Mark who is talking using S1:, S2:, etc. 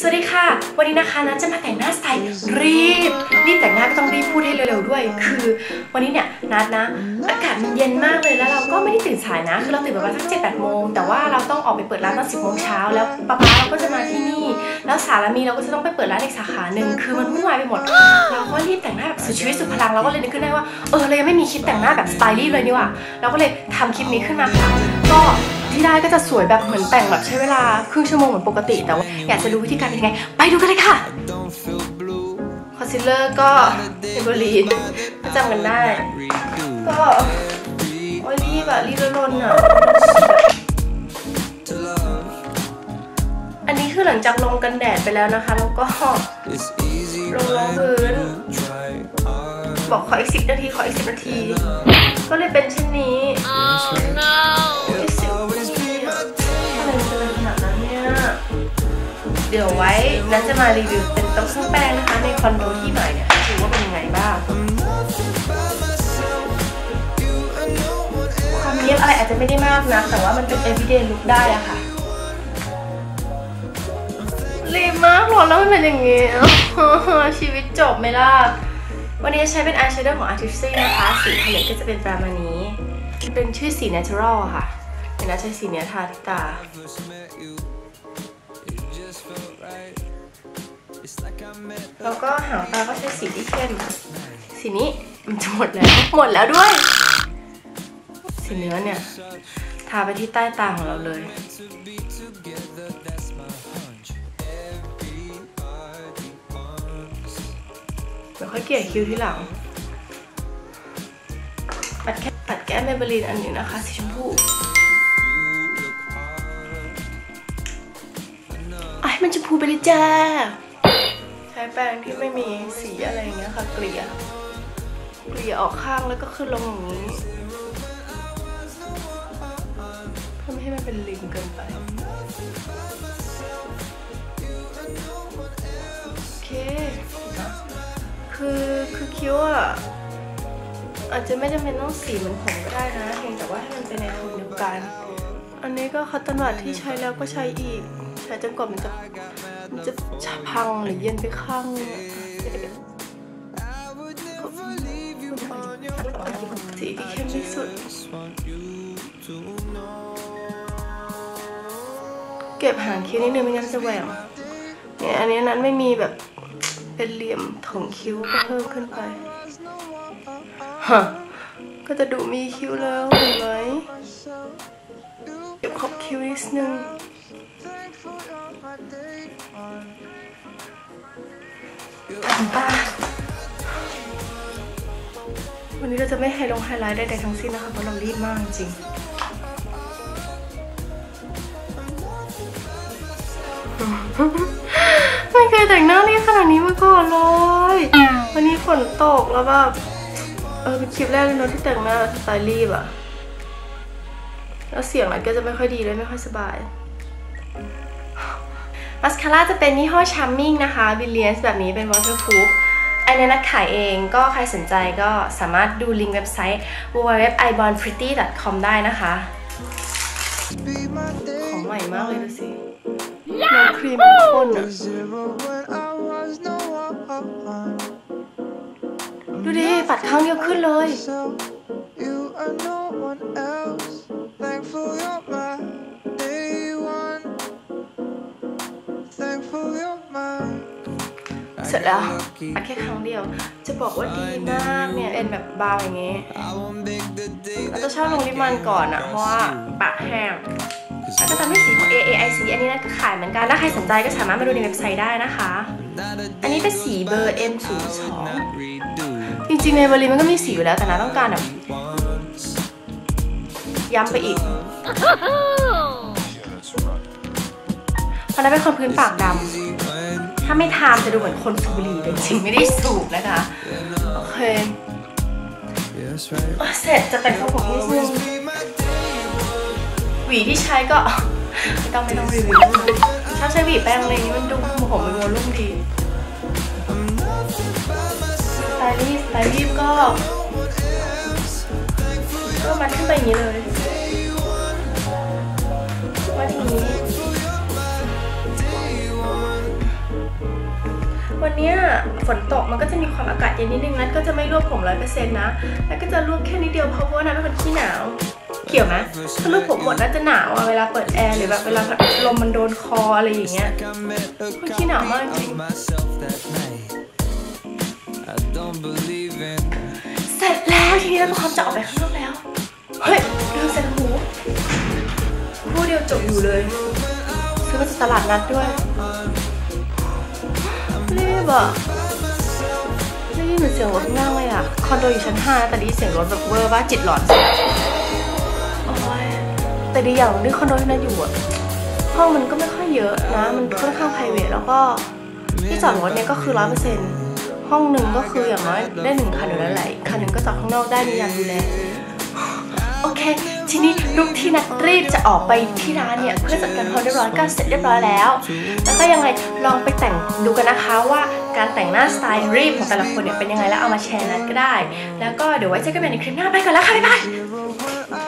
S1: สวัสดีค่ะ วันนี้นะคะนัทจะมาแต่งหน้าสไตล์รีบ รีบแต่งหน้าก็ต้องรีบพูดให้เร็วๆด้วย คือวันนี้เนี่ยนัดนะ อากาศมันเย็นมากเลยแล้วเราก็ไม่ได้ตื่นสายนะ คือเราตื่นประมาณสักเจ็ดแปดโมง แต่ว่าเราต้องออกไปเปิดร้านตอนสิบโมงเช้าแล้วป๊าป๊าเราก็จะมาที่นี่ แล้วสารมีเราก็จะต้องไปเปิดร้านอีกสาขาหนึ่งคือมันวุ่นวายไปหมด เราก็รีบแต่งหน้าแบบสุดชีวิตสุดพลังเราก็เลยนึกขึ้นได้ว่าเออเรายังไม่มีคลิปแต่งหน้าแบบสไตล์รีบเลยนี่ว่าเราก็เลยทำคลิปนี้ขึ้นมาค่ะก็ ที่ได้ก็จะสวยแบบเหมือนแต่งแบบใช้เวลาครึ่งชั่วโมงเหมือนปกติ แต่ว่าอยากจะรู้วิธีการเป็นยังไง ไปดูกันเลยค่ะ คอนซีลเลอร์ก็เอเวอรีนจำกันได้ ก็โอ้ยรีบอะรีบแล้วรนอะอันนี้คือหลังจากลงกันแดดไปแล้วนะคะแล้วก็ลงรองพื้นบอกขออีกสิบนาทีขออีกสิบนาที ก็เลยเป็นเช่นนี้ เดี๋ยวไว้นัทจะมารีวิวเป็นโต๊ะเครื่องแป้งนะคะ ในคอนโดที่ใหม่เนี่ยดูว่าเป็นยังไงบ้างความเนี้ยบอะไรอาจจะไม่ได้มากนะแต่ว่ามันเป็น everyday look ได้อะค่ะรีบมากหรอแล้วมันเป็นอย่างงี้ชีวิตจบไหมล่ะวันนี้ใช้เป็นอายแชโดว์ของ Artisty นะคะ สีพาเลตก็จะเป็นประมาณนี้ เป็นชื่อสี natural อะค่ะเดี๋ยวนะใช้สีเนี้ยทาที่ตา แล้วก็หางตาก็ใช้สีที่เข้มสีนี้มันจะหมดแล้วหมดแล้วด้วย สีเนื้อเนี่ยทาไปที่ใต้ตาของเราเลยเดี๋ยวค่อยเกลี่ยคิ้วที่หลัง ปัดแค่ปัดแก้มเมเบลีนอันนี้นะคะสีชมพู มันชมพูไปเลยจ้า ใช้แป้งที่ไม่มีสีอะไรอย่างเงี้ยค่ะ เกลี่ย เกลี่ยออกข้างแล้วก็ขึ้นลงอย่างนี้เพื่อไม่ให้มันเป็นริมเกินไป โอเค คือคือคิ้วอะอาจจะไม่จำเป็นต้องสีเหมือนผมก็ได้นะเพียงแต่ว่าให้มันเป็นในโทนเดียวกัน อันนี้ก็คัตตอร์บัดที่ใช้แล้วก็ใช้อีก ใช้จนกว่ามันจะมันจะพังหรือเย็นไปข้างสีที่เข้มที่สุด เก็บหางคิ้วนิดนึงไม่งั้นจะแหว่งเนี่ยอันนี้นั้นไม่มีแบบเป็นเหลี่ยมของคิ้วก็เพิ่มขึ้นไปฮะก็จะดูมีคิ้วแล้วเห็นไหมเก็บขอบคิ้วนิดนึง ป้าวันนี้เราจะไม่ให้ลงไฮไลท์ใดๆทั้งสิ้นนะคะเพราะเรารีบมากจริงไม่เคยแต่งหน้ารีบขนาดนี้มาก่อนเลย วันนี้ฝนตกแล้วแบบเออเป็นคลิปแรกเลยเนอะที่แต่งหน้าสไตล์รีบอะแล้วเสียงอะไรก็จะไม่ค่อยดีเลยไม่ค่อยสบาย มาสคาร่าจะเป็นยี่ห้อ Charming นะคะ Brilliance แบบนี้เป็น waterproof อันนี้นัดขายเองก็ใครสนใจก็สามารถดูลิงก์เว็บไซต์ www.ibonpretty.com ได้นะคะ
S2: be my
S1: ของ
S2: day
S1: ใหม่มากเลยดูสิน้ำครีมข้นอะ
S2: zero when I was no one
S1: ดูดิ ปัดข้างเดียวขึ้นเลย เสร็จแล้วปัดแค่ครั้งเดียว จะบอกว่าดีมากเนี่ยเป็นแบบบาวอย่างงี้
S2: I won't make the day
S1: เราจะชอบลงลิปมันก่อนอะเพราะว่าปากแห้งแล้วก็ทำให้สีของ AAIC อันนี้นะก็ขายเหมือนกัน ถ้าใครสนใจก็สามารถมาดูในเว็บไซต์ได้นะคะ
S2: not a
S1: อันนี้เป็นสีเบอร์ M02
S2: redo
S1: จริงๆในเบอร์ลินมันก็มีสีอยู่แล้วแต่นะต้องการแบบ
S2: once
S1: ย้ำไปอีกเพราะนั้นเป็นคนพื้นปากดำ
S2: when
S1: ถ้าไม่ทาจะดูเหมือนคนสูบบุหรี่แต่จริงๆไม่ได้สูบนะคะ โอเค เสร็จจะแต่งทรงผมนิดนึงหวีที่ใช้ก็ ไม่ต้องไม่ต้องรีวิวชอบใช้หวีแปรงอะไรอย่างนี้มันดูผมมัน volume ดี stylist stylist ก็ก็มัดขึ้นไปอย่างนี้เลย วันเนี้ยฝนตกมันก็จะมีความอากาศเย็นนิดนึงนัทก็จะไม่รวบผมร้อยเปอร์เซ็นต์นะนัทก็จะรวบแค่นิดเดียวเพราะว่านัทเป็นคนขี้หนาวเกี่ยวไหมถ้ารวบผมหมดน่าจะหนาวอะเวลาเปิดแอร์หรือแบบเวลาลมมันโดนคออะไรอย่างเงี้ย
S2: I met a
S1: คนขี้หนาวมากจริง
S2: myself that night. I don't believe in
S1: เสร็จแล้วทีนี้เราพร้อมจะออกไปข้างนอกแล้ว เฮ้ยลืมใส่หูพูดเดียวจบอยู่เลยซื้อมาจากตลาดนัดด้วย รีบอะได้ยินเหมือนเสียงรถข้างล่างเลยอะคอนโดอยู่ชั้นห้าแต่ได้ยินเสียงรถแบบเวอร์ว่าจิตหลอนโอ้ยแต่ดีอย่างที่คอนโดที่นัดอยู่อะห้องมันก็ไม่ค่อยเยอะนะ มันค่อนข้างไพรเวทแล้วก็ที่จอดรถเนี่ยก็คือร้อยเปอร์เซ็นต์ห้องหนึ่งก็คืออย่างน้อยได้หนึ่งคันอยู่แล้วแหละอีกคันหนึ่งก็จอดข้างนอกได้มียามดูแลโอเค ทีนี้ลุกที่นัดรีบจะออกไปที่ร้านเนี่ยเพื่อจัดการความเรียบร้อยก็เสร็จเรียบร้อยแล้ว แล้วก็ยังไงลองไปแต่งดูกันนะคะว่าการแต่งหน้าสไตล์รีบของแต่ละคนเนี่ยเป็นยังไงแล้วเอามาแชร์นัดก็ได้ แล้วก็เดี๋ยวไว้เจอกันใหม่ในคลิปหน้าไปก่อนแล้วค่ะบ๊ายบาย